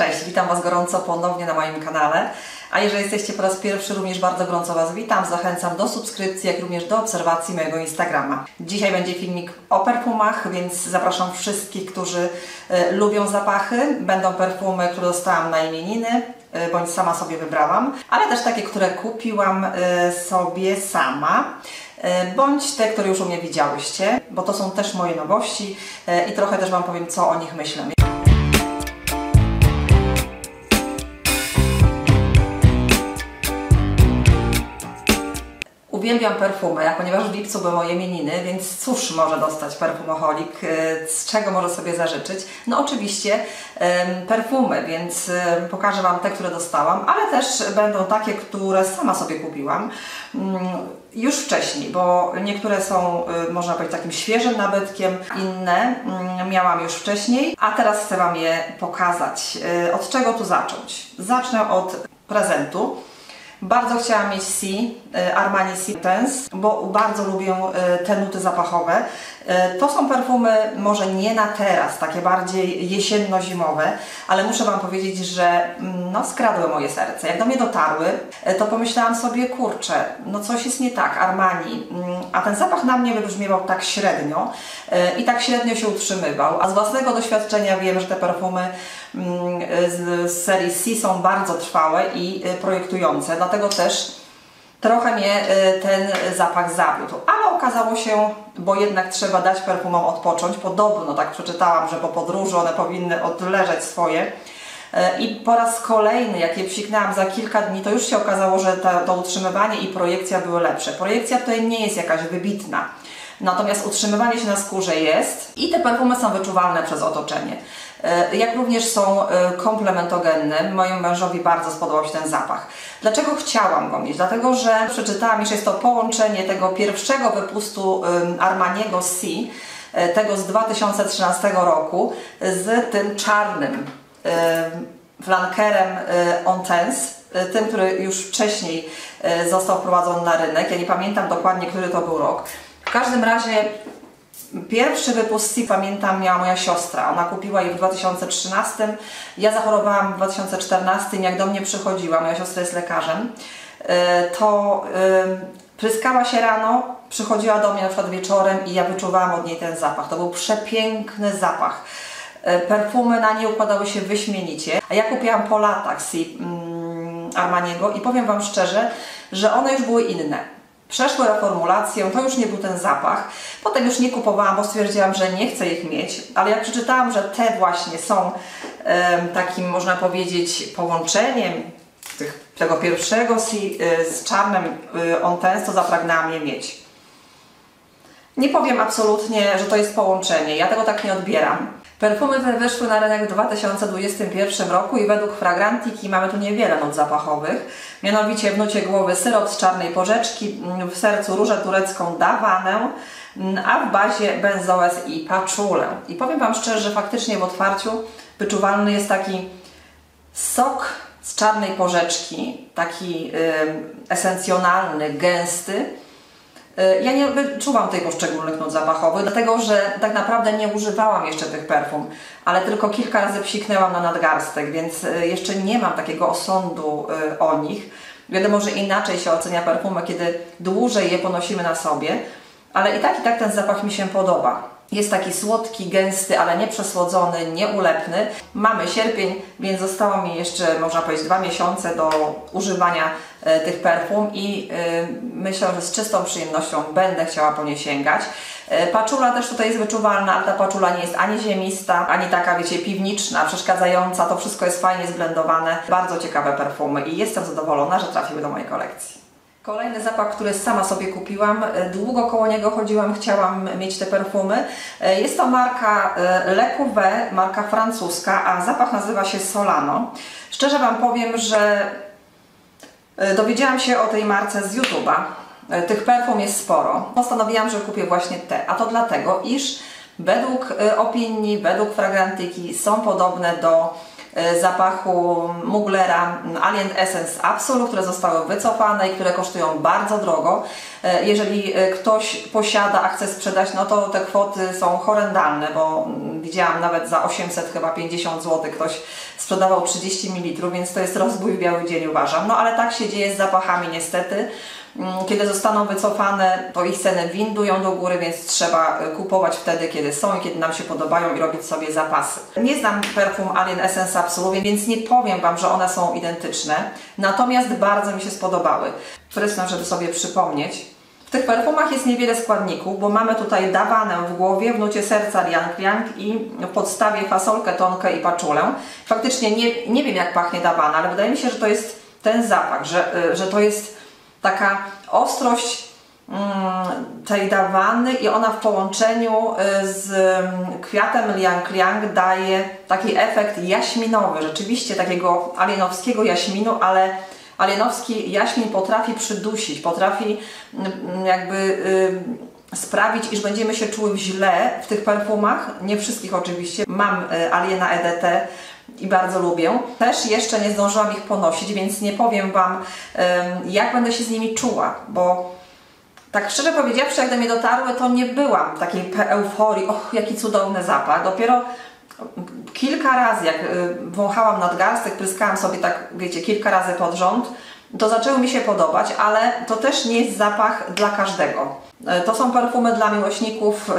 Cześć, witam Was gorąco ponownie na moim kanale. A jeżeli jesteście po raz pierwszy, również bardzo gorąco Was witam. Zachęcam do subskrypcji, jak również do obserwacji mojego Instagrama. Dzisiaj będzie filmik o perfumach, więc zapraszam wszystkich, którzy y, lubią zapachy. Będą perfumy, które dostałam na imieniny, y, bądź sama sobie wybrałam, ale też takie, które kupiłam y, sobie sama bądź te, które już u mnie widziałyście, bo to są też moje nowości i trochę też Wam powiem, co o nich myślę. Uwielbiam perfumy, a ponieważ w lipcu były moje imieniny, więc cóż może dostać perfumoholik, y, z czego może sobie zażyczyć? No oczywiście perfumy, więc pokażę Wam te, które dostałam, ale też będą takie, które sama sobie kupiłam mm, już wcześniej, bo niektóre są, y, można powiedzieć, takim świeżym nabytkiem, inne mm, miałam już wcześniej, a teraz chcę Wam je pokazać. Y, od czego tu zacząć? Zacznę od prezentu. Bardzo chciałam mieć C, y, Armani C Tense, bo bardzo lubię y, te nuty zapachowe. Y, to są perfumy może nie na teraz, takie bardziej jesienno-zimowe, ale muszę Wam powiedzieć, że mm, no, skradły moje serce. Jak do mnie dotarły, to pomyślałam sobie, kurczę, no coś jest nie tak, Armani, mm, a ten zapach na mnie wybrzmiewał tak średnio i tak średnio się utrzymywał, a z własnego doświadczenia wiem, że te perfumy mm, z serii C są bardzo trwałe i projektujące, dlatego też trochę mnie y, ten zapach zawiódł. Ale okazało się, bo jednak trzeba dać perfumom odpocząć. Podobno tak przeczytałam, że po podróży one powinny odleżeć swoje. Y, I po raz kolejny, jak je psiknęłam za kilka dni, to już się okazało, że to, to utrzymywanie i projekcja były lepsze. Projekcja tutaj nie jest jakaś wybitna. Natomiast utrzymywanie się na skórze jest i te perfumy są wyczuwalne przez otoczenie. E, jak również są e, komplementogenne. Mojemu mężowi bardzo spodobał się ten zapach. Dlaczego chciałam go mieć? Dlatego, że przeczytałam, że jest to połączenie tego pierwszego wypustu Armaniego C, e, tego z 2013 roku, z tym czarnym flankerem Ontens, tym, który już wcześniej został wprowadzony na rynek. Ja nie pamiętam dokładnie, który to był rok. W każdym razie Pierwszy wypust C pamiętam miała moja siostra. Ona kupiła je w 2013. Ja zachorowałam w 2014. Jak do mnie przychodziła, moja siostra jest lekarzem, e, to e, pryskała się rano, przychodziła do mnie na przykład wieczorem i ja wyczuwałam od niej ten zapach. To był przepiękny zapach. E, perfumy na nie układały się wyśmienicie. A ja kupiłam po latach C mm, Armaniego i powiem Wam szczerze, że one już były inne Przeszły reformulację, to już nie był ten zapach. Potem już nie kupowałam, bo stwierdziłam, że nie chcę ich mieć, ale jak przeczytałam, że te właśnie są takim, można powiedzieć, połączeniem tych, tego pierwszego z, z czarnym y, on to zapragnęłam je mieć. Nie powiem absolutnie, że to jest połączenie, ja tego tak nie odbieram. Perfumy te wyszły na rynek w 2021 roku i według Fragrantiki mamy tu niewiele nut zapachowych. Mianowicie w nucie głowy syrop z czarnej porzeczki, w sercu różę turecką dawanę, a w bazie benzoes i paczulę. I powiem Wam szczerze, że faktycznie w otwarciu wyczuwalny jest taki sok z czarnej porzeczki, taki esencjonalny, gęsty, ja nie czuwam tych poszczególnych nut zapachowych, dlatego że tak naprawdę nie używałam jeszcze tych perfum, ale tylko kilka razy psiknęłam na nadgarstek, więc e, jeszcze nie mam takiego osądu e, o nich. Wiadomo, że inaczej się ocenia perfumy, kiedy dłużej je ponosimy na sobie, ale i tak i tak ten zapach mi się podoba. Jest taki słodki, gęsty, ale nie przesłodzony, nieulepny. Mamy sierpień, więc zostało mi jeszcze, można powiedzieć, dwa miesiące do używania e, tych perfum i e, myślę, że z czystą przyjemnością będę chciała po nie sięgać. E, paczula też tutaj jest wyczuwalna, ale ta paczula nie jest ani ziemista, ani taka, wiecie, piwniczna, przeszkadzająca. To wszystko jest fajnie zblendowane. Bardzo ciekawe perfumy i jestem zadowolona, że trafiły do mojej kolekcji. Kolejny zapach, który sama sobie kupiłam, e, długo koło niego chodziłam, chciałam mieć te perfumy. E, jest to marka e, Le Couvé, marka francuska, a zapach nazywa się Solano. Szczerze Wam powiem, że dowiedziałam się o tej marce z YouTube'a. Tych perfum jest sporo. Postanowiłam, że kupię właśnie te, a to dlatego, iż według opinii, według fragrantyki są podobne do e, zapachu Muglera Alien Essence Absolu, które zostały wycofane i które kosztują bardzo drogo. E, jeżeli e, ktoś posiada, a chce sprzedać, no to te kwoty są horrendalne, bo mm, widziałam nawet za 800 chyba 50 zł ktoś sprzedawał 30 ml, więc to jest rozbój w biały dzień uważam. No ale tak się dzieje z zapachami niestety. Mm, kiedy zostaną wycofane, to ich ceny windują do góry, więc trzeba e, kupować wtedy, kiedy są i kiedy nam się podobają i robić sobie zapasy. Nie znam perfum Alien Essence Absolute, więc nie powiem Wam, że one są identyczne, natomiast bardzo mi się spodobały. Prysnę, żeby sobie przypomnieć. W tych perfumach jest niewiele składników, bo mamy tutaj dawanę w głowie, w nucie serca liang liang i w podstawie fasolkę, tonkę i paczulę. Faktycznie nie, nie wiem jak pachnie dawana, ale wydaje mi się, że to jest ten zapach, że, e, że to jest taka ostrość mm, tej dawany i ona w połączeniu y, z mm, kwiatem liang liang daje taki efekt jaśminowy, rzeczywiście takiego alienowskiego jaśminu, ale alienowski jaśmin potrafi przydusić, potrafi mm, jakby y, sprawić, iż będziemy się czuły źle w tych perfumach, nie wszystkich oczywiście. Mam y, Aliena EDT i bardzo lubię. Też jeszcze nie zdążyłam ich ponosić, więc nie powiem Wam, jak będę się z nimi czuła, bo tak szczerze powiedziawszy, jak do mnie dotarły, to nie byłam w takiej euforii, och, jaki cudowny zapach. Dopiero kilka razy, jak y, wąchałam nadgarstek, pryskałam sobie tak, wiecie, kilka razy pod rząd, to zaczęły mi się podobać, ale to też nie jest zapach dla każdego. E, to są perfumy dla miłośników y,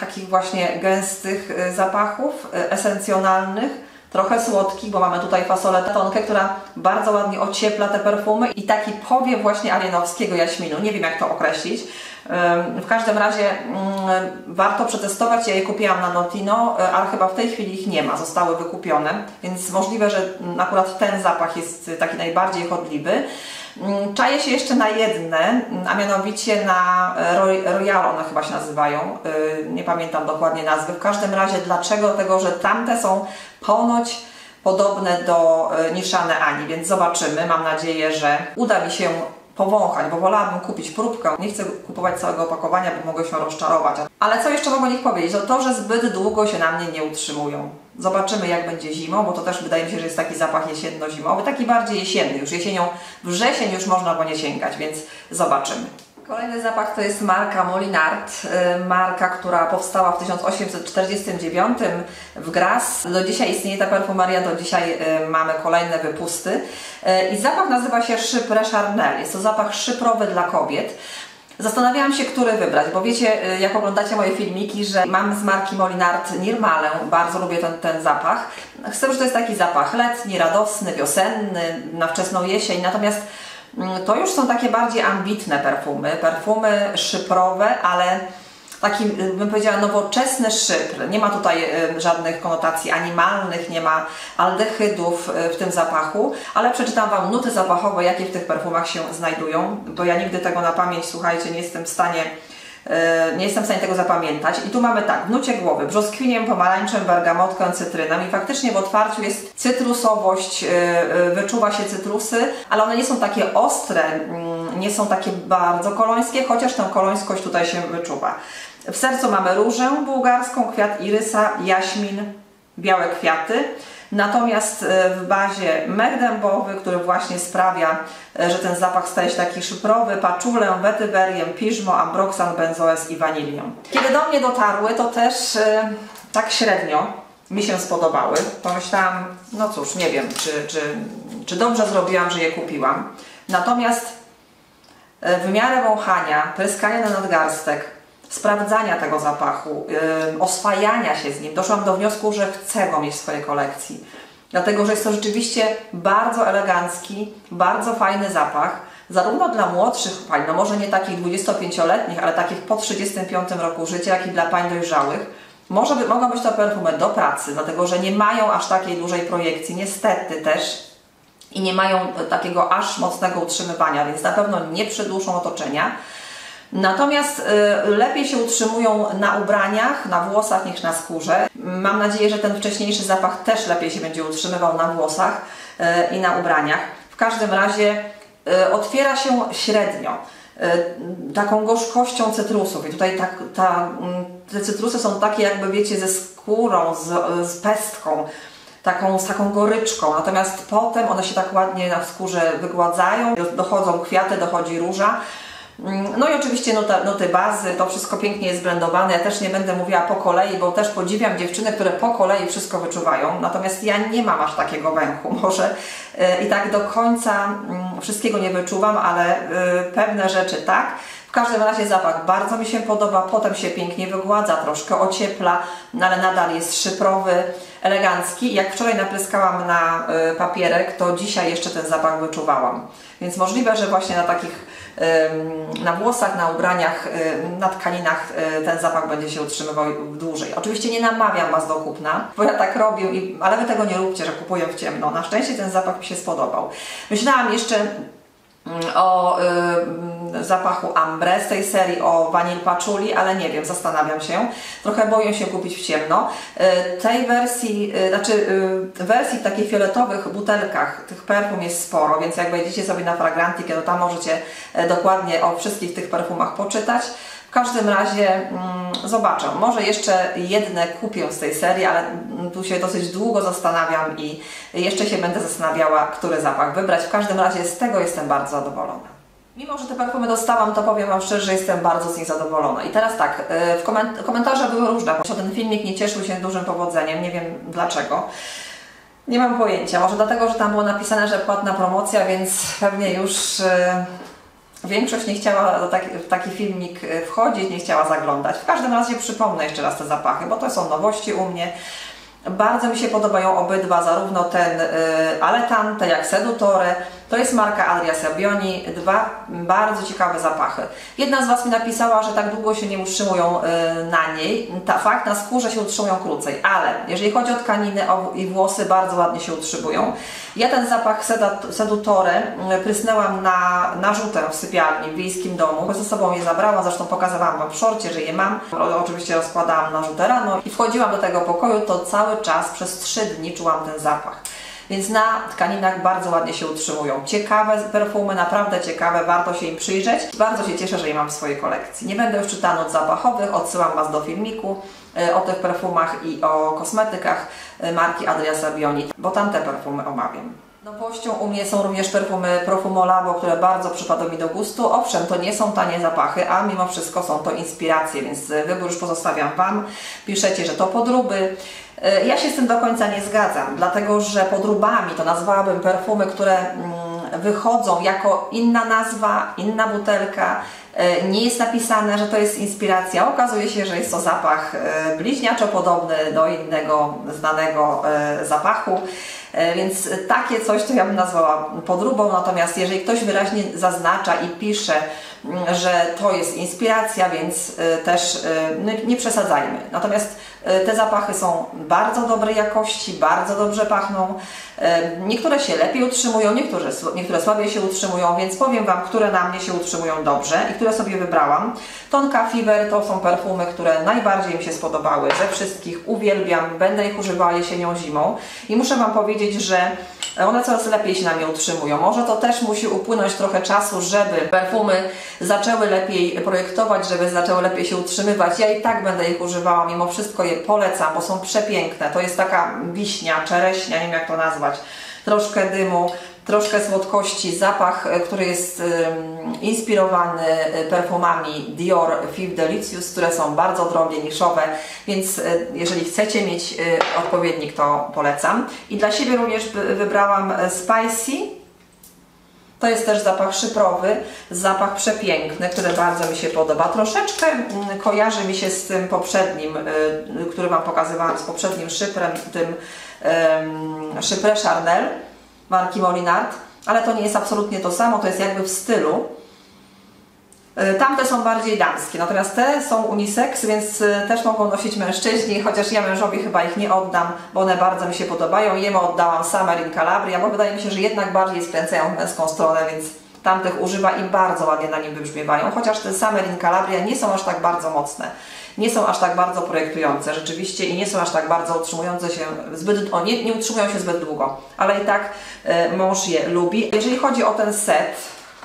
takich właśnie gęstych y, zapachów, esencjonalnych trochę słodki, bo mamy tutaj fasolę tonkę, która bardzo ładnie ociepla te perfumy i taki powiew właśnie alienowskiego jaśminu. Nie wiem jak to określić. W każdym razie mm, warto przetestować. Ja je kupiłam na Notino, e, ale chyba w tej chwili ich nie ma, zostały wykupione, więc możliwe, że akurat ten zapach jest taki najbardziej chodliwy. Mm, czaję się jeszcze na jedne, a mianowicie na e, Royal, one chyba się nazywają, e, nie pamiętam dokładnie nazwy. W każdym razie dlaczego? Dlatego, że tamte są ponoć podobne do e, Niszane Ani, więc zobaczymy. Mam nadzieję, że uda mi się powąchać, bo wolałabym kupić próbkę. Nie chcę kupować całego opakowania, bo mogę się rozczarować. Ale co jeszcze mogę o nich powiedzieć? To to, że zbyt długo się na mnie nie utrzymują. Zobaczymy jak będzie zimą, bo to też wydaje mi się, że jest taki zapach jesienno-zimowy, taki bardziej jesienny. Już jesienią, wrzesień już można go nie sięgać, więc zobaczymy. Kolejny zapach to jest marka Molinard, y, marka, która powstała w 1849 w Gras. Do dzisiaj istnieje ta perfumeria, do dzisiaj y, mamy kolejne wypusty. Y, I zapach nazywa się Chypre Charnel. Jest to zapach szyprowy dla kobiet. Zastanawiałam się, który wybrać, bo wiecie, jak oglądacie moje filmiki, że mam z marki Molinard Nirmalę, bardzo lubię ten, ten zapach. Chcę, że to jest taki zapach letni, radosny, wiosenny, na wczesną jesień, natomiast to już są takie bardziej ambitne perfumy, perfumy szyprowe, ale taki, y, bym powiedziała, nowoczesny szypr. Nie ma tutaj y, żadnych konotacji animalnych, nie ma aldehydów y, w tym zapachu, ale przeczytam Wam nuty zapachowe, jakie w tych perfumach się znajdują, bo ja nigdy tego na pamięć, słuchajcie, nie jestem w stanie nie jestem w stanie tego zapamiętać. I tu mamy tak, w nucie głowy, brzoskwiniem, pomarańczem, bergamotką, cytryną i faktycznie w otwarciu jest cytrusowość, e, e, wyczuwa się cytrusy, ale one nie są takie ostre, mm, nie są takie bardzo kolońskie, chociaż tę kolońskość tutaj się wyczuwa. W sercu mamy różę bułgarską, kwiat irysa, jaśmin, białe kwiaty. Natomiast e, w bazie mek dębowy, który właśnie sprawia, e, że ten zapach staje się taki szyprowy, paczulę, wetyberiem, piżmo, ambroxan, benzoes i wanilią. Kiedy do mnie dotarły, to też e, tak średnio mi się spodobały. Pomyślałam, no cóż, nie wiem, czy, czy, czy dobrze zrobiłam, że je kupiłam. Natomiast w miarę wąchania, pryskania na nadgarstek, sprawdzania tego zapachu, oswajania się z nim, doszłam do wniosku, że chcę go mieć w swojej kolekcji. Dlatego, że jest to rzeczywiście bardzo elegancki, bardzo fajny zapach, zarówno dla młodszych pań, no może nie takich 25-letnich, ale takich po 35 roku życia, jak i dla pań dojrzałych. Może by, mogą być to perfumy do pracy, dlatego że nie mają aż takiej dużej projekcji, niestety też, i nie mają takiego aż mocnego utrzymywania, więc na pewno nie przedłużą otoczenia. Natomiast y, lepiej się utrzymują na ubraniach, na włosach niż na skórze. Mam nadzieję, że ten wcześniejszy zapach też lepiej się będzie utrzymywał na włosach y, i na ubraniach. W każdym razie y, otwiera się średnio taką gorzkością cytrusów. I tutaj tak, ta, mm, te cytrusy są takie jakby wiecie ze skórą, z, z pestką. taką, z taką goryczką, natomiast potem one się tak ładnie na skórze wygładzają, dochodzą kwiaty, dochodzi róża. Mm, No i oczywiście nuta, nuty bazy, to wszystko pięknie jest blendowane. Ja też nie będę mówiła po kolei, bo też podziwiam dziewczyny, które po kolei wszystko wyczuwają. Natomiast ja nie mam aż takiego węchu. Może e, i tak do końca mm, wszystkiego nie wyczuwam, ale e, pewne rzeczy tak. W każdym razie zapach bardzo mi się podoba, potem się pięknie wygładza, troszkę ociepla, no ale nadal jest szyprowy, elegancki. Jak wczoraj napryskałam na y, papierek, to dzisiaj jeszcze ten zapach wyczuwałam. Więc możliwe, że właśnie na takich na włosach, na ubraniach, y, na tkaninach y, ten zapach będzie się utrzymywał dłużej. Oczywiście nie namawiam Was do kupna, bo ja tak robię, ale Wy tego nie róbcie, że kupuję w ciemno. Na szczęście ten zapach mi się spodobał. Myślałam jeszcze mm, o zapachu ambre z tej serii o vanil patchouli, ale nie wiem, zastanawiam się. Trochę boję się kupić w ciemno. Y, tej wersji, y, znaczy y, wersji w takich fioletowych butelkach tych perfum jest sporo, więc jak wejdziecie sobie na Fragrantikę, to tam możecie dokładnie o wszystkich tych perfumach poczytać. W każdym razie mm, zobaczę. Może jeszcze jedne kupię z tej serii, ale mm, tu się dosyć długo zastanawiam i jeszcze się będę zastanawiała, który zapach wybrać. W każdym razie z tego jestem bardzo zadowolona. Mimo, że te perfumy dostałam, to powiem Wam szczerze, że jestem bardzo z nich zadowolona. I teraz tak, y, w koment- komentarze były różne, bo ten filmik nie cieszył się dużym powodzeniem, nie wiem dlaczego. Nie mam pojęcia, może dlatego, że tam było napisane, że płatna promocja, więc pewnie już y, większość nie chciała w taki filmik y, wchodzić, nie chciała zaglądać. W każdym razie przypomnę jeszcze raz te zapachy, bo to są nowości u mnie. Bardzo mi się podobają obydwa, zarówno ten y, Aletante jak Seduttore. To jest marka Adria Sabioni. Dwa bardzo ciekawe zapachy. Jedna z Was mi napisała, że tak długo się nie utrzymują y, na niej. Ta, fakt, na skórze się utrzymują krócej, ale jeżeli chodzi o tkaniny i włosy, bardzo ładnie się utrzymują. Ja ten zapach Seduttore y, prysnęłam na, na żółtę w sypialni w wiejskim domu. Ze sobą je zabrałam, zresztą pokazywałam Wam w szorcie, że je mam. Oczywiście rozkładałam na żółte rano i wchodziłam do tego pokoju, to cały czas przez trzy dni czułam ten zapach. Więc na tkaninach bardzo ładnie się utrzymują. Ciekawe perfumy, naprawdę ciekawe, warto się im przyjrzeć. Bardzo się cieszę, że je mam w swojej kolekcji. Nie będę już czytała nut zapachowych, odsyłam Was do filmiku e, o tych perfumach i o kosmetykach e, marki Adria Sabioni, bo tam te perfumy omawiam. Nowością u mnie są również perfumy Profumo Labo, które bardzo przypadły mi do gustu. Owszem, to nie są tanie zapachy, a mimo wszystko są to inspiracje, więc e, wybór już pozostawiam Wam. Piszecie, że to podróby. E, Ja się z tym do końca nie zgadzam, dlatego że podróbami to nazwałabym perfumy, które mm, wychodzą jako inna nazwa, inna butelka. E, Nie jest napisane, że to jest inspiracja. Okazuje się, że jest to zapach e, bliźniaczo podobny do innego znanego e, zapachu. Więc takie coś to ja bym nazwała podróbą, natomiast jeżeli ktoś wyraźnie zaznacza i pisze, mm, że to jest inspiracja, więc też e, nie- przesadzajmy. Natomiast te zapachy są bardzo dobrej jakości, bardzo dobrze pachną. E, Niektóre się lepiej utrzymują, niektóre, niektóre słabiej się utrzymują, więc powiem Wam, które na mnie się utrzymują dobrze i które sobie wybrałam. Tonka Fever to są perfumy, które najbardziej mi się spodobały ze wszystkich. Uwielbiam, będę ich używała jesienią, zimą i muszę Wam powiedzieć, że one coraz lepiej się na mnie utrzymują. Może to też musi upłynąć trochę czasu, żeby perfumy zaczęły lepiej projektować, żeby zaczęły lepiej się utrzymywać. Ja i tak będę ich używała, mimo wszystko je polecam, bo są przepiękne. To jest taka wiśnia, czereśnia, nie wiem jak to nazwać. Troszkę dymu, troszkę słodkości, zapach, e, który jest inspirowany e, perfumami Dior Fif Delicious, które są bardzo drogie, niszowe, więc e, jeżeli chcecie mieć odpowiednik, to polecam. I dla siebie również wy- wybrałam Spicy, to jest też zapach szyprowy, zapach przepiękny, który bardzo mi się podoba. Troszeczkę mm, kojarzy mi się z tym poprzednim, y, który Wam pokazywałam, z poprzednim szyprem, tym szyprę Charnel marki Molinard, ale to nie jest absolutnie to samo, to jest jakby w stylu. Y, Tamte są bardziej damskie, natomiast te są unisex, więc y, też mogą nosić mężczyźni, chociaż ja mężowi chyba ich nie oddam, bo one bardzo mi się podobają. Jemu oddałam Summer in Calabria, bo wydaje mi się, że jednak bardziej skręcają w męską stronę, więc tamtych używa i bardzo ładnie na nim wybrzmiewają. Chociaż te Summer in Calabria nie są aż tak bardzo mocne. Nie są aż tak bardzo projektujące rzeczywiście i nie są aż tak bardzo utrzymujące się zbyt, o, nie, nie utrzymują się zbyt długo, ale i tak e, mąż je lubi. Jeżeli chodzi o ten set,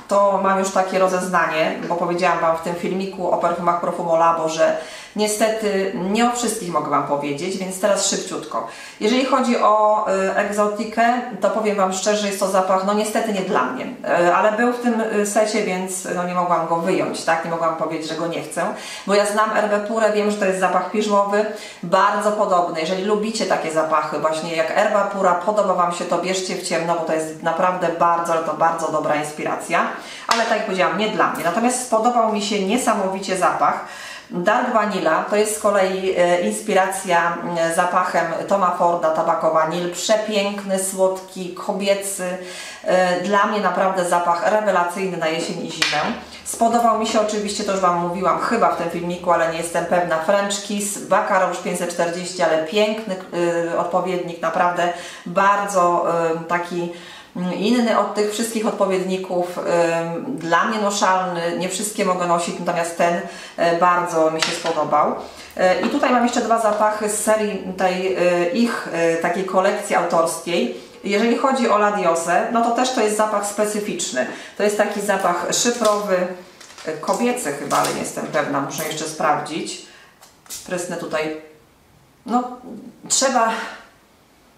to mam już takie rozeznanie, bo powiedziałam Wam w tym filmiku o perfumach Profumo Labo, że niestety nie o wszystkich mogę Wam powiedzieć, więc teraz szybciutko. Jeżeli chodzi o y, egzotykę, to powiem Wam szczerze, jest to zapach, no niestety nie dla mnie, y, ale był w tym y, secie, więc no nie mogłam go wyjąć, tak? Nie mogłam powiedzieć, że go nie chcę, bo ja znam Herbę Purę, wiem, że to jest zapach piżmowy, bardzo podobny. Jeżeli lubicie takie zapachy, właśnie jak Erba Pura, podoba Wam się to, bierzcie w ciemno, bo to jest naprawdę bardzo, ale to bardzo dobra inspiracja, ale tak jak powiedziałam, nie dla mnie. Natomiast spodobał mi się niesamowicie zapach, Dark Vanilla to jest z kolei e, inspiracja e, zapachem Toma Forda Tabako Vanil. Przepiękny, słodki, kobiecy. E, dla mnie naprawdę zapach rewelacyjny na jesień i zimę. Spodobał mi się oczywiście, to już Wam mówiłam chyba w tym filmiku, ale nie jestem pewna, French Kiss Baccarat 540, ale piękny odpowiednik, naprawdę bardzo taki inny od tych wszystkich odpowiedników, dla mnie noszalny, nie wszystkie mogę nosić, natomiast ten e, bardzo mi się spodobał. E, I tutaj mam jeszcze dwa zapachy z serii tej e, ich takiej kolekcji autorskiej. Jeżeli chodzi o Ladiosę, no to też to jest zapach specyficzny. To jest taki zapach szyfrowy, kobiecy chyba, ale nie jestem pewna, muszę jeszcze sprawdzić. Prysnę tutaj. No, trzeba,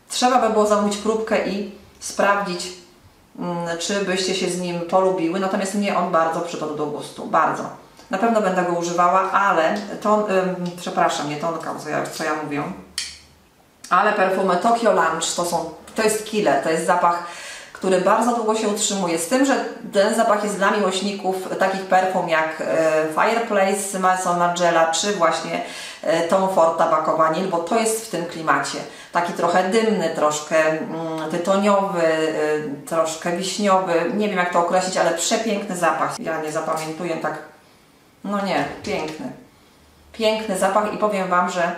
trzeba by było zamówić próbkę i sprawdzić, mm, czy byście się z nim polubiły. Natomiast mnie on bardzo przypadł do gustu, bardzo. Na pewno będę go używała, ale ton, przepraszam, nie tonka, co ja, co ja mówię, ale perfumy Tokyo Lunch to są, to jest killer, to jest zapach, który bardzo długo się utrzymuje. Z tym, że ten zapach jest dla miłośników takich perfum jak e, Fireplace, Mason Margiela, czy właśnie e, Tom Ford Tobacco Vanille, bo to jest w tym klimacie taki trochę dymny, troszkę mm, tytoniowy, y, troszkę wiśniowy, nie wiem jak to określić, ale przepiękny zapach. Ja nie zapamiętuję tak, no nie, piękny. Piękny zapach i powiem Wam, że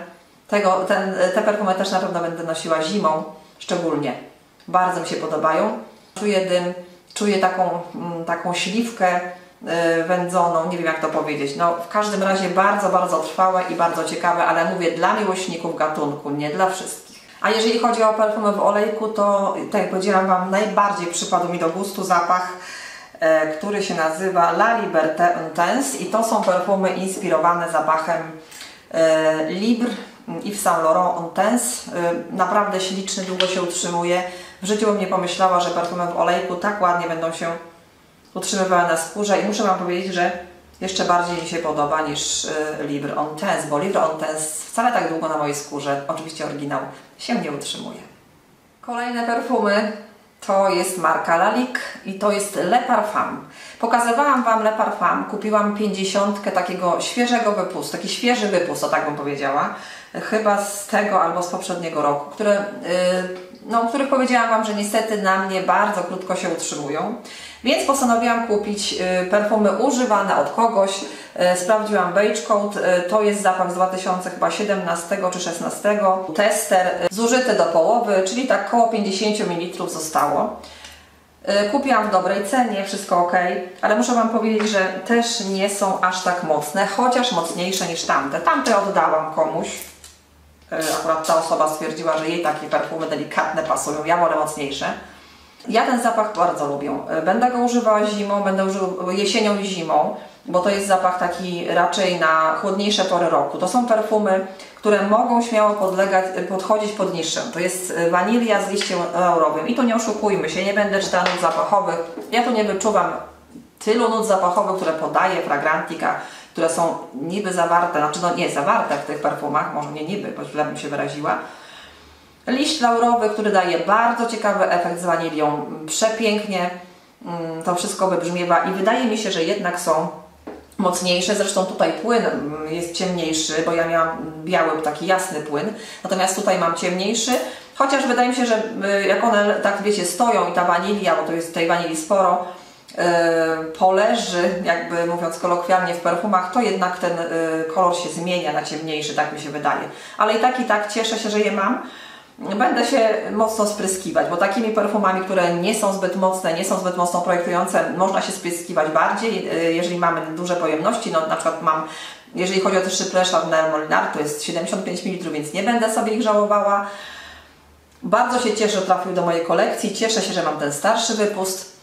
tego, ten, te perfumy też na pewno będę nosiła zimą, szczególnie. Bardzo mi się podobają. Czuję dym, czuję taką, mm, taką śliwkę y, wędzoną, nie wiem jak to powiedzieć. No, w każdym razie bardzo, bardzo trwałe i bardzo ciekawe, ale mówię dla miłośników gatunku, nie dla wszystkich. A jeżeli chodzi o perfumy w olejku, to tak jak powiedziałam Wam, najbardziej przypadł mi do gustu zapach, e, który się nazywa La Liberté Intense i to są perfumy inspirowane zapachem e, Libre Yves Saint Laurent Intense. E, naprawdę śliczny, długo się utrzymuje. W życiu bym nie pomyślała, że perfumy w olejku tak ładnie będą się utrzymywały na skórze i muszę Wam powiedzieć, że jeszcze bardziej mi się podoba niż y, Libre on Tense, bo Libre on Tense wcale tak długo na mojej skórze, oczywiście oryginał, się nie utrzymuje. Kolejne perfumy to jest marka Lalique i to jest Le Parfum. Pokazywałam Wam Le Parfum, kupiłam 50 takiego świeżego wypustu, taki świeży wypust, o tak bym powiedziała, chyba z tego albo z poprzedniego roku, które, yy, no, których powiedziałam Wam, że niestety na mnie bardzo krótko się utrzymują. Więc postanowiłam kupić y, perfumy używane od kogoś. Y, sprawdziłam Beige y, to jest zapach z 2017 czy 16. Tester zużyty do połowy, czyli tak około 50 ml zostało. Kupiłam w dobrej cenie, wszystko ok, ale muszę Wam powiedzieć, że też nie są aż tak mocne, chociaż mocniejsze niż tamte. Tamte oddałam komuś. Akurat ta osoba stwierdziła, że jej takie perfumy delikatne pasują, ja wolę mocniejsze. Ja ten zapach bardzo lubię. Będę go używała zimą, będę używała jesienią i zimą, bo to jest zapach taki raczej na chłodniejsze pory roku. To są perfumy, które mogą śmiało podlegać, podchodzić pod niszę. To jest wanilia z liściem laurowym. I tu nie oszukujmy się, nie będę czytała nut zapachowych. Ja tu nie wyczuwam tylu nut zapachowych, które podaje Fragrantica, które są niby zawarte, znaczy no nie zawarte w tych perfumach, może nie niby, bo źle bym się wyraziła, Liść laurowy, który daje bardzo ciekawy efekt z wanilią. Przepięknie mm, to wszystko wybrzmiewa i wydaje mi się, że jednak są mocniejsze. Zresztą tutaj płyn mm, jest ciemniejszy, bo ja miałam biały, taki jasny płyn. Natomiast tutaj mam ciemniejszy. Chociaż wydaje mi się, że y, jak one tak wiecie stoją i ta wanilia, bo to jest tej wanilii sporo, poleży, jakby mówiąc kolokwialnie w perfumach, to jednak ten yy, kolor się zmienia na ciemniejszy, tak mi się wydaje. Ale i tak i tak cieszę się, że je mam będę się mocno spryskiwać, bo takimi perfumami, które nie są zbyt mocne, nie są zbyt mocno projektujące, można się spryskiwać bardziej, y, jeżeli mamy duże pojemności, no na przykład mam, jeżeli chodzi o te Triple Chanel Molinar, to jest 75 ml, więc nie będę sobie ich żałowała. Bardzo się cieszę, że trafił do mojej kolekcji, cieszę się, że mam ten starszy wypust.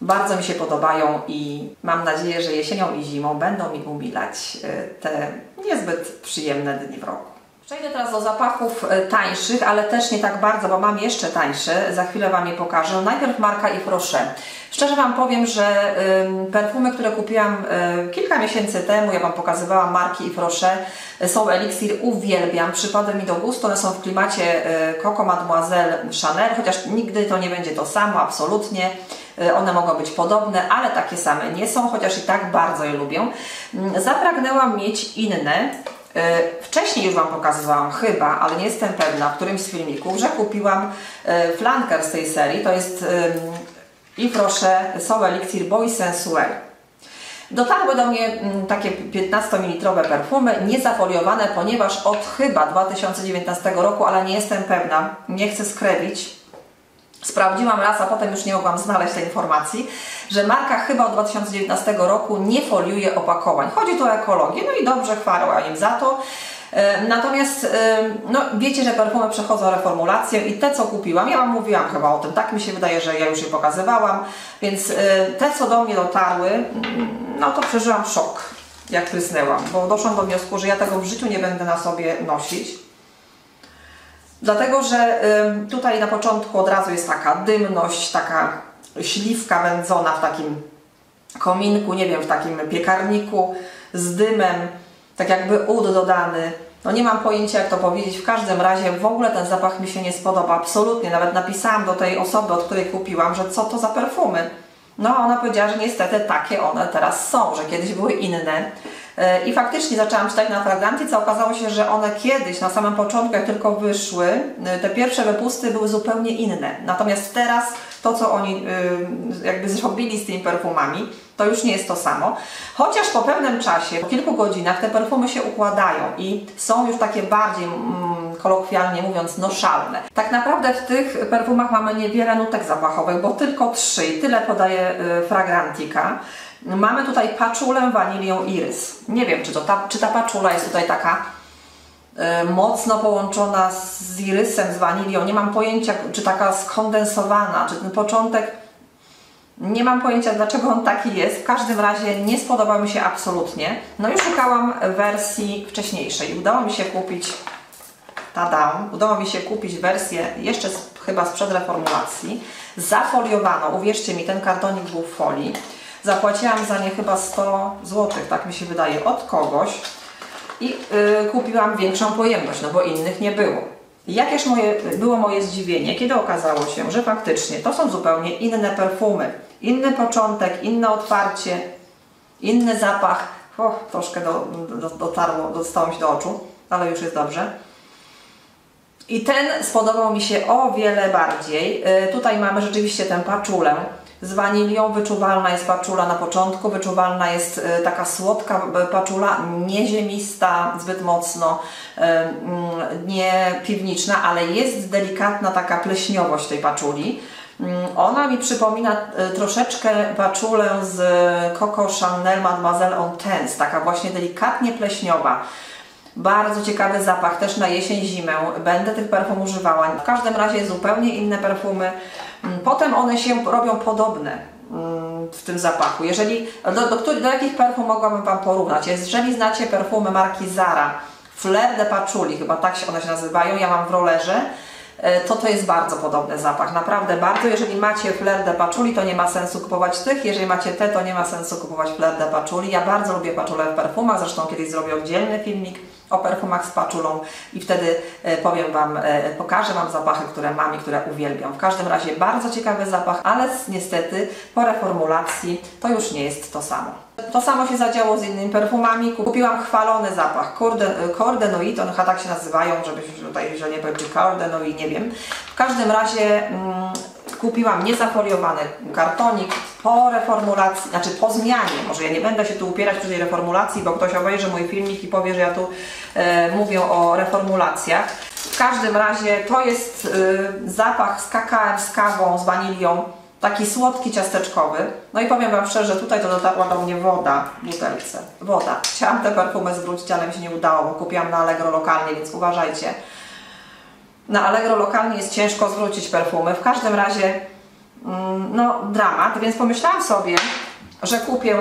Bardzo mi się podobają i mam nadzieję, że jesienią i zimą będą mi umilać e, te niezbyt przyjemne dni w roku. Przejdę teraz do zapachów e, tańszych, ale też nie tak bardzo, bo mam jeszcze tańsze. Za chwilę Wam je pokażę. Najpierw marka Yves Rocher. Szczerze Wam powiem, że perfumy, które kupiłam y, kilka miesięcy temu, ja Wam pokazywałam marki Yves Rocher, y, są Elixir, uwielbiam, przypadły mi do gustu, one są w klimacie Coco Mademoiselle Chanel, chociaż nigdy to nie będzie to samo, absolutnie. One mogą być podobne, ale takie same nie są, chociaż i tak bardzo je lubię. Y, zapragnęłam mieć inne, Wcześniej już Wam pokazywałam chyba, ale nie jestem pewna, w którymś z filmików, że kupiłam y, flanker z tej serii. To jest i proszę Soul Elixir Boy Sensuel. Dotarły do mnie mm, takie 15 ml perfumy, niezafoliowane, ponieważ od chyba 2019 roku, ale nie jestem pewna, nie chcę skrewić. Sprawdziłam raz, a potem już nie mogłam znaleźć tej informacji, że marka chyba od 2019 roku nie foliuje opakowań. Chodzi tu o ekologię, no i dobrze chwała im za to. E, natomiast e, no, wiecie, że perfumy przechodzą reformulację i te, co kupiłam, ja Wam mówiłam chyba o tym, tak mi się wydaje, że ja już je pokazywałam, więc e, te, co do mnie dotarły, mm, no to przeżyłam szok, jak prysnęłam, bo doszłam do wniosku, że ja tego w życiu nie będę na sobie nosić. Dlatego, że tutaj na początku od razu jest taka dymność, taka śliwka wędzona w takim kominku, nie wiem, w takim piekarniku z dymem tak jakby ud dodany. No nie mam pojęcia jak to powiedzieć, w każdym razie w ogóle ten zapach mi się nie spodoba, absolutnie. Nawet napisałam do tej osoby, od której kupiłam, że co to za perfumy. No ona powiedziała, że niestety takie one teraz są, że kiedyś były inne. E, I faktycznie zaczęłam czytać na co okazało się, że one kiedyś, na samym początku, jak tylko wyszły, e, te pierwsze wypusty były zupełnie inne. Natomiast teraz to, co oni e, jakby zrobili z tymi perfumami, to już nie jest to samo. Chociaż po pewnym czasie, po kilku godzinach te perfumy się układają i są już takie bardziej, mm, kolokwialnie mówiąc, noszalne. Tak naprawdę w tych perfumach mamy niewiele nutek zapachowych, bo tylko trzy i tyle podaje y, Fragrantica. Mamy tutaj paczulę wanilią irys. Nie wiem, czy, to ta, czy ta paczula jest tutaj taka y, mocno połączona z irysem, z wanilią. Nie mam pojęcia, czy taka skondensowana, czy ten początek nie mam pojęcia, dlaczego on taki jest. W każdym razie nie spodobał mi się absolutnie. No i szukałam wersji wcześniejszej. Udało mi się kupić tada, udało mi się kupić wersję jeszcze z, chyba sprzed reformulacji. Zafoliowano, uwierzcie mi, ten kartonik był w folii. Zapłaciłam za nie chyba 100 zł, tak mi się wydaje, od kogoś. I yy, kupiłam większą pojemność, no bo innych nie było. Jakież moje, było moje zdziwienie, kiedy okazało się, że faktycznie to są zupełnie inne perfumy. Inny początek, inne otwarcie, inny zapach. O, troszkę do, do, dotarło, dostało mi się do oczu, ale już jest dobrze. I ten spodobał mi się o wiele bardziej. Yy, tutaj mamy rzeczywiście tę paczulę z wanilią. Wyczuwalna jest paczula na początku, wyczuwalna jest y, taka słodka paczula, nie ziemista zbyt mocno, y, mm, nie piwniczna, ale jest delikatna taka pleśniowość tej paczuli. Mm, ona mi przypomina y, troszeczkę paczulę z Coco Chanel Mademoiselle Intense, taka właśnie delikatnie pleśniowa. Bardzo ciekawy zapach, też na jesień, zimę. Będę tych perfum używała. W każdym razie zupełnie inne perfumy. Mm, potem one się robią podobne mm, w tym zapachu. Jeżeli, do, do, do jakich perfum mogłabym Wam porównać? Jeżeli znacie perfumy marki Zara, Fleur de Patchouli, chyba tak się one się nazywają, ja mam w rollerze, e, to to jest bardzo podobny zapach, naprawdę bardzo. Jeżeli macie Fleur de Patchouli, to nie ma sensu kupować tych, jeżeli macie te, to nie ma sensu kupować Fleur de Patchouli. Ja bardzo lubię paczulę w perfumach, zresztą kiedyś zrobię oddzielny filmik o perfumach z paczulą i wtedy e, powiem Wam, e, pokażę Wam zapachy, które mam i które uwielbiam. W każdym razie bardzo ciekawy zapach, ale niestety po reformulacji to już nie jest to samo. To samo się zadziało z innymi perfumami. Kupiłam chwalony zapach Cordenoid, one chyba tak się nazywają, żeby tutaj że nie powiedzieć Cordenoid, nie wiem. W każdym razie mm, kupiłam niezafoliowany kartonik po reformulacji, znaczy po zmianie, może ja nie będę się tu upierać przy tej reformulacji, bo ktoś obejrzy mój filmik i powie, że ja tu e, mówię o reformulacjach. W każdym razie to jest e, zapach z kakałem, z kawą, z wanilią, taki słodki, ciasteczkowy. No i powiem Wam szczerze, tutaj to dotarła do mnie woda w butelce. Woda. Chciałam te perfumy zwrócić, ale mi się nie udało, bo kupiłam na Allegro lokalnie, więc uważajcie. Na Allegro lokalnie jest ciężko zwrócić perfumy. W każdym razie mm, no, dramat, więc pomyślałam sobie, że kupię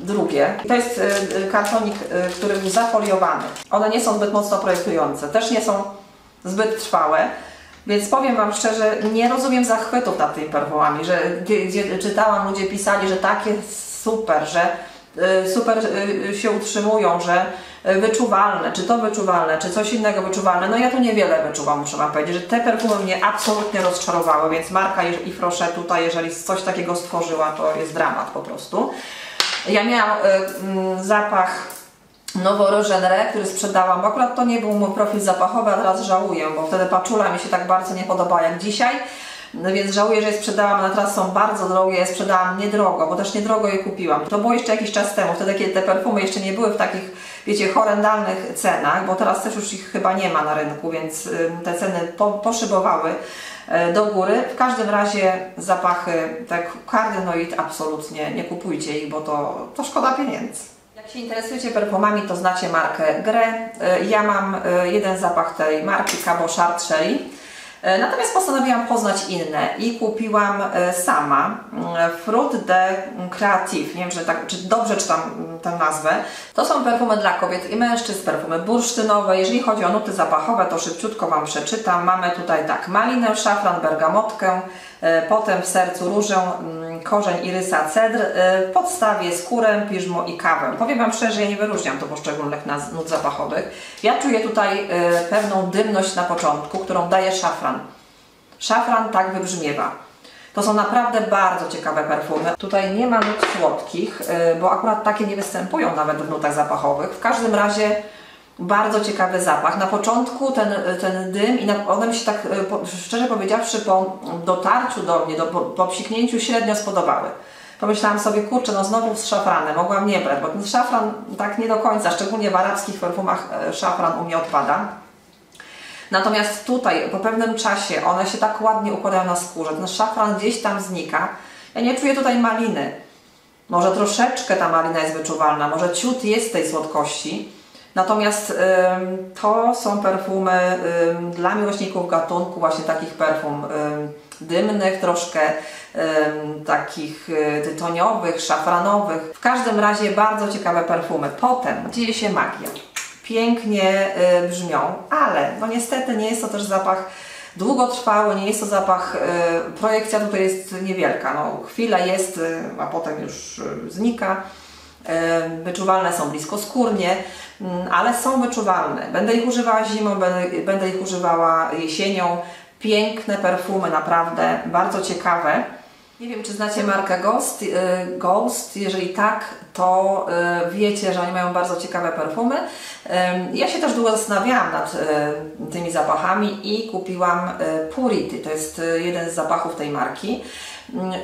drugie. To jest y, kartonik, y, który był zafoliowany. One nie są zbyt mocno projektujące, też nie są zbyt trwałe. Więc powiem Wam szczerze, nie rozumiem zachwytów nad tymi perfumami, że gdzie, czytałam, ludzie pisali, że takie super, że y, super y, się utrzymują, że y, wyczuwalne, czy to wyczuwalne, czy coś innego wyczuwalne. No ja to niewiele wyczuwam, muszę Wam powiedzieć, że te perfumy mnie absolutnie rozczarowały, więc marka i Frosze tutaj, jeżeli coś takiego stworzyła, to jest dramat po prostu. Ja miałam y, mm, zapach Nowo Rogenere, który sprzedałam, akurat to nie był mój profil zapachowy, a teraz żałuję, bo wtedy paczula mi się tak bardzo nie podoba jak dzisiaj. No więc żałuję, że je sprzedałam, ale teraz są bardzo drogie, je sprzedałam niedrogo, bo też niedrogo je kupiłam. To było jeszcze jakiś czas temu, wtedy kiedy te perfumy jeszcze nie były w takich, wiecie, horrendalnych cenach, bo teraz też już ich chyba nie ma na rynku, więc te ceny po, poszybowały y, do góry. W każdym razie zapachy, tak kardynoid absolutnie nie kupujcie ich, bo to, to szkoda pieniędzy. Się interesujecie perfumami, to znacie markę Grę. Y, Ja mam y, jeden zapach tej marki Cabo Chart Sherry. Y, Natomiast postanowiłam poznać inne i kupiłam y, sama Fruit de Creative. Nie wiem, że tak, czy dobrze czytam mm, tę nazwę. To są perfumy dla kobiet i mężczyzn, perfumy bursztynowe. Jeżeli chodzi o nuty zapachowe, to szybciutko Wam przeczytam. Mamy tutaj tak, malinę, szafran, bergamotkę, potem w sercu różę, mm, korzeń irysa, cedr, y, w podstawie skórę, piżmo i kawę. Powiem Wam szczerze, ja nie wyróżniam tu poszczególnych nut zapachowych. Ja czuję tutaj y, pewną dymność na początku, którą daje szafran. Szafran tak wybrzmiewa. To są naprawdę bardzo ciekawe perfumy. Tutaj nie ma nut słodkich, bo akurat takie nie występują nawet w nutach zapachowych. W każdym razie bardzo ciekawy zapach. Na początku ten, ten dym i na, one mi się tak, po, szczerze powiedziawszy, po dotarciu do mnie, do, po, po psiknięciu średnio spodobały. Pomyślałam sobie, kurczę, no znowu z szafranem, mogłam nie brać, bo ten szafran tak nie do końca, szczególnie w arabskich perfumach e, szafran u mnie odpada. Natomiast tutaj po pewnym czasie one się tak ładnie układają na skórze, ten szafran gdzieś tam znika. Ja nie czuję tutaj maliny. Może troszeczkę ta malina jest wyczuwalna, może ciut jest tej słodkości. Natomiast to są perfumy dla miłośników gatunku, właśnie takich perfum ym, dymnych, troszkę takich y, tytoniowych, szafranowych. W każdym razie bardzo ciekawe perfumy. Potem dzieje się magia pięknie y, brzmią, ale no niestety nie jest to też zapach długotrwały, nie jest to zapach, y, projekcja tutaj jest niewielka, no chwilę jest, a potem już znika. Wyczuwalne są blisko skórnie, mm, ale są wyczuwalne. Będę ich używała zimą, będę, będę ich używała jesienią. Piękne perfumy, naprawdę bardzo ciekawe. Nie wiem, czy znacie markę Ghost. y, Ghost. Jeżeli tak, to y, wiecie, że oni mają bardzo ciekawe perfumy. Ym, Ja się też długo zastanawiałam nad y, tymi zapachami i kupiłam y, Purity. To jest y, jeden z zapachów tej marki.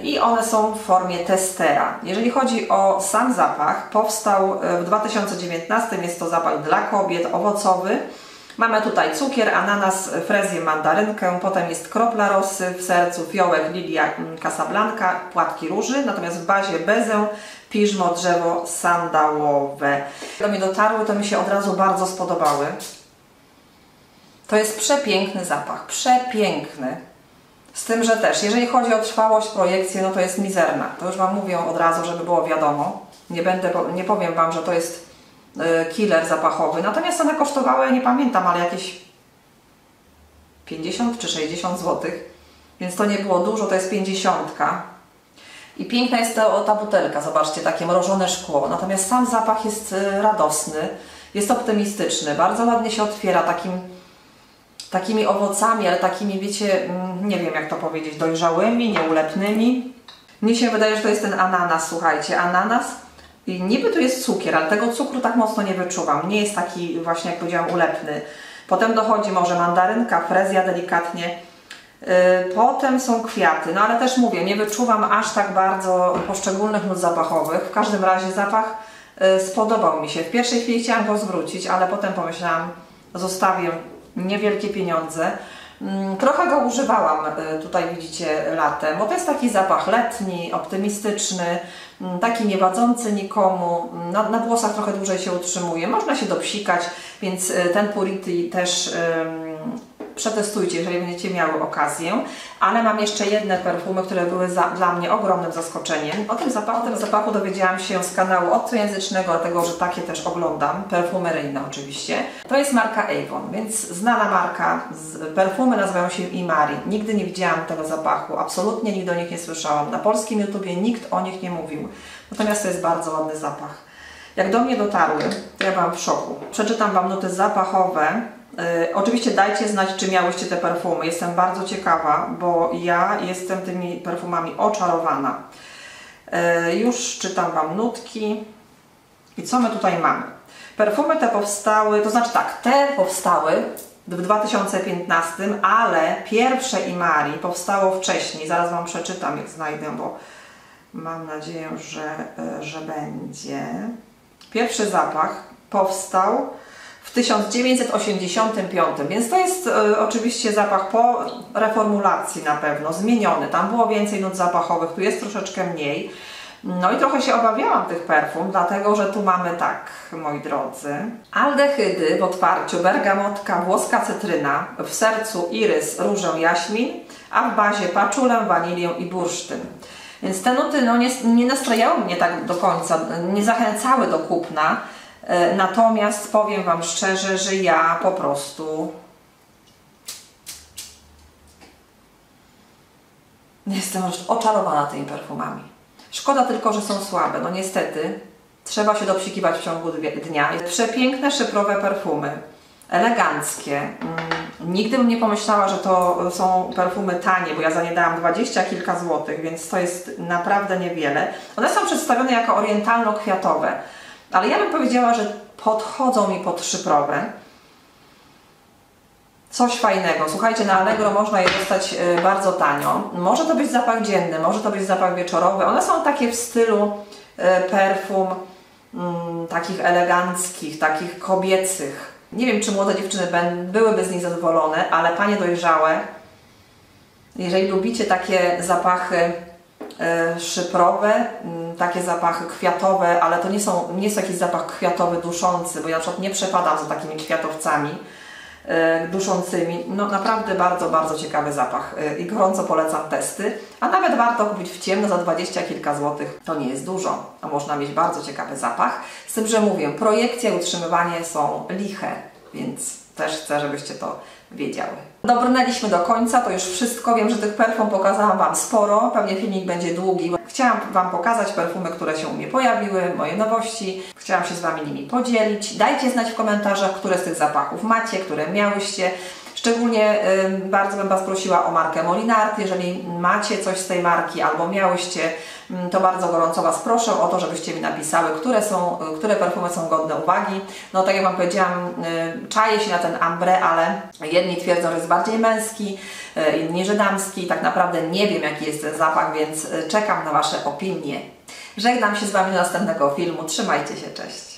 I one są w formie testera. Jeżeli chodzi o sam zapach, powstał y, w 2019. Jest to zapach dla kobiet, owocowy. Mamy tutaj cukier, ananas, frezję, mandarynkę, potem jest kropla rosy w sercu, fiołek, lilia, mm, casablanca, płatki róży, natomiast w bazie bezę, piżmo, drzewo sandałowe. Do mnie dotarły, to mi się od razu bardzo spodobały. To jest przepiękny zapach, przepiękny. Z tym, że też, jeżeli chodzi o trwałość projekcji, no to jest mizerna. To już Wam mówię od razu, żeby było wiadomo. Nie, będę, nie powiem Wam, że to jest killer zapachowy. Natomiast one kosztowały, nie pamiętam, ale jakieś 50 czy 60 zł. Więc to nie było dużo, to jest 50. I piękna jest ta, ta butelka, zobaczcie, takie mrożone szkło. Natomiast sam zapach jest y, radosny, jest optymistyczny, bardzo ładnie się otwiera takim, takimi owocami, ale takimi, wiecie, mm, nie wiem jak to powiedzieć, dojrzałymi, nieulepnymi. Mnie się wydaje, że to jest ten ananas, słuchajcie, ananas. I niby tu jest cukier, ale tego cukru tak mocno nie wyczuwam. Nie jest taki właśnie, jak powiedziałam, ulepny. Potem dochodzi może mandarynka, frezja delikatnie. Yy, Potem są kwiaty, no ale też mówię, nie wyczuwam aż tak bardzo poszczególnych nut zapachowych. W każdym razie zapach yy, spodobał mi się. W pierwszej chwili chciałam go zwrócić, ale potem pomyślałam, zostawię niewielkie pieniądze. Mm, Trochę go używałam, y, tutaj widzicie, latem, bo to jest taki zapach letni, optymistyczny, taki niewadzący nikomu. Mm, Na, na włosach trochę dłużej się utrzymuje, można się dopsikać, więc y, ten Purity też przetestujcie, jeżeli będziecie miały okazję. Ale mam jeszcze jedne perfumy, które były za, dla mnie ogromnym zaskoczeniem. O tym, zapachu, o tym zapachu dowiedziałam się z kanału obcojęzycznego, dlatego że takie też oglądam, perfumeryjne oczywiście. To jest marka Avon, więc znana marka. Perfumy nazywają się Imari. Nigdy nie widziałam tego zapachu, absolutnie nigdy o nich nie słyszałam. Na polskim YouTubie nikt o nich nie mówił. Natomiast to jest bardzo ładny zapach. Jak do mnie dotarły, to ja byłam w szoku. Przeczytam Wam nuty zapachowe. Yy, oczywiście dajcie znać, czy miałyście te perfumy. Jestem bardzo ciekawa, bo ja jestem tymi perfumami oczarowana. Yy, już czytam Wam nutki. I co my tutaj mamy? Perfumy te powstały, to znaczy tak, te powstały w 2015, ale pierwsze Imari powstało wcześniej. Zaraz Wam przeczytam, jak znajdę, bo mam nadzieję, że, yy, że będzie. Pierwszy zapach powstał 1985, więc to jest e, oczywiście zapach po reformulacji na pewno, zmieniony. Tam było więcej nut zapachowych, tu jest troszeczkę mniej. No i trochę się obawiałam tych perfum, dlatego że tu mamy tak, moi drodzy, aldehydy w otwarciu, bergamotka, włoska cytryna, w sercu irys, różę jaśmin, a w bazie paczulę, wanilię i bursztyn. Więc te nuty no, nie, nie nastrajały mnie tak do końca, nie zachęcały do kupna. E, natomiast powiem Wam szczerze, że ja po prostu jestem oczarowana tymi perfumami. Szkoda tylko, że są słabe. No niestety, trzeba się dopsikiwać w ciągu dnia. Przepiękne, szyfrowe perfumy eleganckie. Mm, nigdy bym nie pomyślała, że to są perfumy tanie, bo ja za nie dałam dwadzieścia kilka złotych, więc to jest naprawdę niewiele. One są przedstawione jako orientalno-kwiatowe, ale ja bym powiedziała, że podchodzą mi pod szyprowe. Coś fajnego. Słuchajcie, na Allegro można je dostać y, bardzo tanio. Może to być zapach dzienny, może to być zapach wieczorowy. One są takie w stylu y, perfum mm, takich eleganckich, takich kobiecych nie wiem, czy młode dziewczyny byłyby z nich zadowolone, ale panie dojrzałe, jeżeli lubicie takie zapachy e, szyprowe, takie zapachy kwiatowe, ale to nie, są, nie jest jakiś zapach kwiatowy duszący, bo ja na przykład nie przepadam za takimi kwiatowcami, E, duszącymi. No naprawdę bardzo, bardzo ciekawy zapach e, i gorąco polecam testy. A nawet warto kupić w ciemno za 20 kilka złotych. To nie jest dużo, a można mieć bardzo ciekawy zapach. Z tym, że mówię, projekcja i utrzymywanie są liche, więc też chcę, żebyście to wiedziały. Dobrnęliśmy do końca, to już wszystko. Wiem, że tych perfum pokazałam Wam sporo, pewnie filmik będzie długi. Chciałam Wam pokazać perfumy, które się u mnie pojawiły, moje nowości. Chciałam się z Wami nimi podzielić. Dajcie znać w komentarzach, które z tych zapachów macie, które miałyście. Szczególnie y, bardzo bym Was prosiła o markę Molinart. Jeżeli macie coś z tej marki albo miałyście, y, to bardzo gorąco Was proszę o to, żebyście mi napisały, które, są, y, które perfumy są godne uwagi. No tak jak Wam powiedziałam, y, czaję się na ten ambre, ale jedni twierdzą, że jest bardziej męski, inni, że damski. Tak naprawdę nie wiem, jaki jest ten zapach, więc czekam na Wasze opinie. Żegnam się z Wami do następnego filmu. Trzymajcie się, cześć!